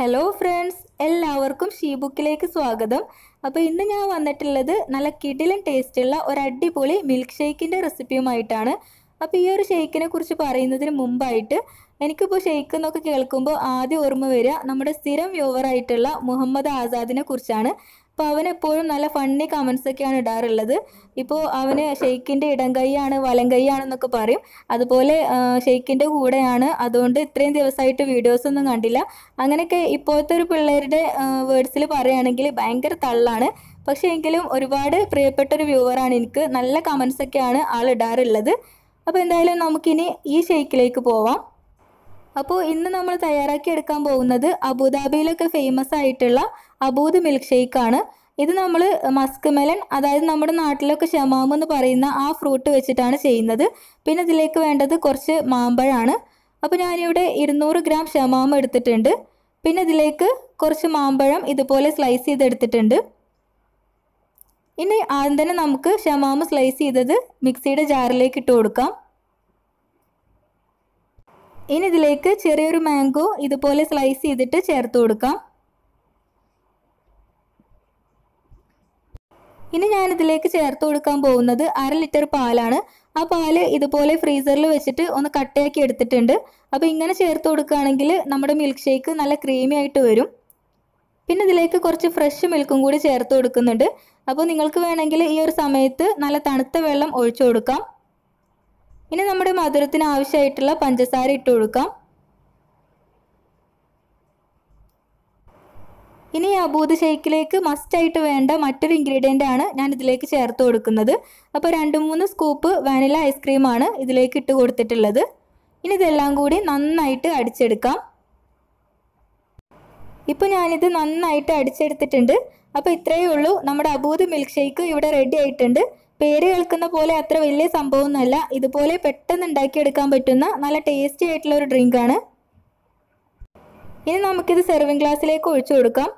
Hello friends എല്ലാവർക്കും ഷീബുക്കിലേക്ക് സ്വാഗതം. അപ്പോൾ ഇന്ന് ഞാൻ വന്നിട്ടുള്ളത് നല്ല കിടിലൻ ടേസ്റ്റുള്ള ഒരു അടിപൊളി മിൽക്ക് ഷേക്കിന്റെ റെസിപ്പിയുമായിട്ടാണ് അപ്പോൾ ഈ ഒരു ഷേക്കിനെ കുറിച്ച് പറയുന്നതിന് മുമ്പായിട്ട് എനിക്കിപ്പോൾ ഷെയ്ക്ക് എന്നൊക്കെ കേൾക്കുമ്പോൾ ആദ്യം ഓർമ്മ വരിക നമ്മുടെ സ്ഥിരം വ്യൂവറായിട്ടുള്ള മുഹമ്മദ് ആസാദിനെ കുറിച്ചാണ്. അപ്പോൾ അവൻ എപ്പോഴും നല്ല ഫണ്ണി കമൻസ് ഒക്കെയാണ് ഇടാറുള്ളത്. ഇപ്പോൾ അവന് ഷെയ്ക്കിന്റെ ഇടം കൈയാണ് വലം കൈയാണെന്നൊക്കെ പറയും. അതുപോലെ ഷെയ്ക്കിന്റെ കൂടെയാണ്. അതുകൊണ്ട് ഇത്രയും ദിവസമായിട്ട് വീഡിയോസ് ഒന്നും കണ്ടില്ല. അങ്ങനെയൊക്കെ ഇപ്പോഴത്തെ ഒരു പിള്ളേരുടെ വേർഡ്സിൽ പറയുകയാണെങ്കിൽ ഭയങ്കര തള്ളാണ്. പക്ഷേ എങ്കിലും ഒരുപാട് പ്രിയപ്പെട്ട ഒരു വ്യൂവറാണ് എനിക്ക്. നല്ല കമൻസൊക്കെയാണ് ആൾ ഇടാറുള്ളത്. അപ്പോൾ എന്തായാലും നമുക്കിനി ഈ ഷെയ്ക്കിലേക്ക് പോവാം. അപ്പോൾ ഇന്ന് നമ്മൾ തയ്യാറാക്കി എടുക്കാൻ പോകുന്നത് അബുദാബിയിലൊക്കെ ഫേമസ് ആയിട്ടുള്ള അബൂദ് മിൽക്ക് ഷേക്ക് ആണ്. ഇത് നമ്മൾ മസ്ക് മെലൻ അതായത് നമ്മുടെ നാട്ടിലൊക്കെ ഷമാം എന്ന് പറയുന്ന ആ ഫ്രൂട്ട് വെച്ചിട്ടാണ് ചെയ്യുന്നത്. പിന്നെ ഇതിലേക്ക് വേണ്ടത് കുറച്ച് മാമ്പഴമാണ്. അപ്പോൾ ഞാനിവിടെ ഇരുന്നൂറ് ഗ്രാം ഷമാം എടുത്തിട്ടുണ്ട്. പിന്നെ ഇതിലേക്ക് കുറച്ച് മാമ്പഴം ഇതുപോലെ സ്ലൈസ് ചെയ്തെടുത്തിട്ടുണ്ട്. ഇനി ആദ്യം തന്നെ നമുക്ക് ഷമാമ് സ്ലൈസ് ചെയ്തത് മിക്സിയുടെ ജാറിലേക്ക് ഇട്ട് കൊടുക്കാം. ഇനി ഇതിലേക്ക് ചെറിയൊരു മാംഗോ ഇതുപോലെ സ്ലൈസ് ചെയ്തിട്ട് ചേർത്ത് കൊടുക്കാം. ഇനി ഞാനിതിലേക്ക് ചേർത്ത് കൊടുക്കാൻ പോകുന്നത് അര ലിറ്റർ പാലാണ്. ആ പാൽ ഇതുപോലെ ഫ്രീസറിൽ വെച്ചിട്ട് ഒന്ന് കട്ടയാക്കി എടുത്തിട്ടുണ്ട്. അപ്പോൾ ഇങ്ങനെ ചേർത്ത് കൊടുക്കുകയാണെങ്കിൽ നമ്മുടെ മിൽക്ക് ഷേക്ക് നല്ല ക്രീമി ആയിട്ട് വരും. പിന്നെ ഇതിലേക്ക് കുറച്ച് ഫ്രഷ് മിൽക്കും കൂടി ചേർത്ത് കൊടുക്കുന്നുണ്ട്. അപ്പോൾ നിങ്ങൾക്ക് വേണമെങ്കിൽ ഈ ഒരു സമയത്ത് നല്ല തണുത്ത വെള്ളം ഒഴിച്ചു കൊടുക്കാം. ഇനി നമ്മുടെ മധുരത്തിന് ആവശ്യമായിട്ടുള്ള പഞ്ചസാര ഇട്ട് കൊടുക്കാം. ഇനി അബൂദ് ഷേക്കിലേക്ക് മസ്റ്റായിട്ട് വേണ്ട മറ്റൊരു ഇൻഗ്രീഡിയന്റ് ആണ് ഞാൻ ഇതിലേക്ക് ചേർത്ത് കൊടുക്കുന്നത്. അപ്പോൾ രണ്ട് മൂന്ന് സ്കൂപ്പ് വാനില ഐസ്ക്രീമാണ് ഇതിലേക്ക് ഇട്ട് കൊടുത്തിട്ടുള്ളത്. ഇനി ഇതെല്ലാം കൂടി നന്നായിട്ട് അടിച്ചെടുക്കാം. ഇപ്പോൾ ഞാനിത് നന്നായിട്ട് അടിച്ചെടുത്തിട്ടുണ്ട്. അപ്പോൾ ഇത്രയേ ഉള്ളൂ. നമ്മുടെ അബൂദ് മിൽക്ക് ഷേക്ക് ഇവിടെ റെഡി ആയിട്ടുണ്ട്. പേര് കേൾക്കുന്ന പോലെ അത്ര വലിയ സംഭവമൊന്നുമല്ല. ഇതുപോലെ പെട്ടെന്ന് ഉണ്ടാക്കിയെടുക്കാൻ പറ്റുന്ന നല്ല ടേസ്റ്റി ആയിട്ടുള്ള ഒരു ഡ്രിങ്കാണ് ഇനി നമുക്കിത് സെർവിങ് ഗ്ലാസ്സിലേക്ക് ഒഴിച്ചു കൊടുക്കാം.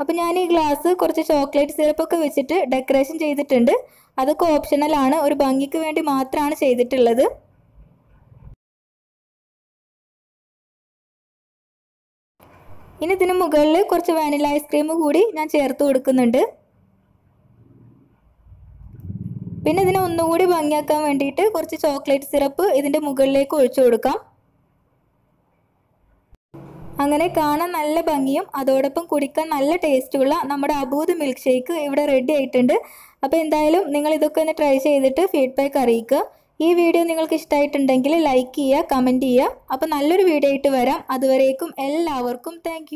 അപ്പോൾ ഞാൻ ഈ ഗ്ലാസ് കുറച്ച് ചോക്ലേറ്റ് സിറപ്പൊക്കെ വെച്ചിട്ട് ഡെക്കറേഷൻ ചെയ്തിട്ടുണ്ട്. അതൊക്കെ ഓപ്ഷണലാണ് ഒരു ഭംഗിക്ക് വേണ്ടി മാത്രമാണ് ചെയ്തിട്ടുള്ളത്. ഇനി ഇതിന് മുകളിൽ കുറച്ച് വാനില ഐസ്ക്രീം കൂടി ഞാൻ ചേർത്ത് കൊടുക്കുന്നുണ്ട്. പിന്നെ ഇതിനെ ഒന്നുകൂടി ഭംഗിയാക്കാൻ വേണ്ടിയിട്ട് കുറച്ച് ചോക്ലേറ്റ് സിറപ്പ് ഇതിന്റെ മുകളിലേക്ക് ഒഴിച്ചു കൊടുക്കാം. അങ്ങനെ കാണാൻ നല്ല ഭംഗിയും അതോടൊപ്പം കുടിക്കാൻ നല്ല ടേസ്റ്റുള്ള നമ്മുടെ അബൂദ് മിൽക്ക് ഷേക്ക് ഇവിടെ റെഡി ആയിട്ടുണ്ട്. അപ്പോൾ എന്തായാലും നിങ്ങൾ ഇതൊക്കെ ഒന്ന് ട്രൈ ചെയ്തിട്ട് ഫീഡ്ബാക്ക് അറിയിക്കുക. ഈ വീഡിയോ നിങ്ങൾക്ക് ഇഷ്ടമായിട്ടുണ്ടെങ്കിൽ ലൈക്ക് ചെയ്യുക കമന്റ് ചെയ്യുക. അപ്പോൾ നല്ലൊരു വീഡിയോ ആയിട്ട് വരാം. അതുവരേക്കും എല്ലാവർക്കും താങ്ക്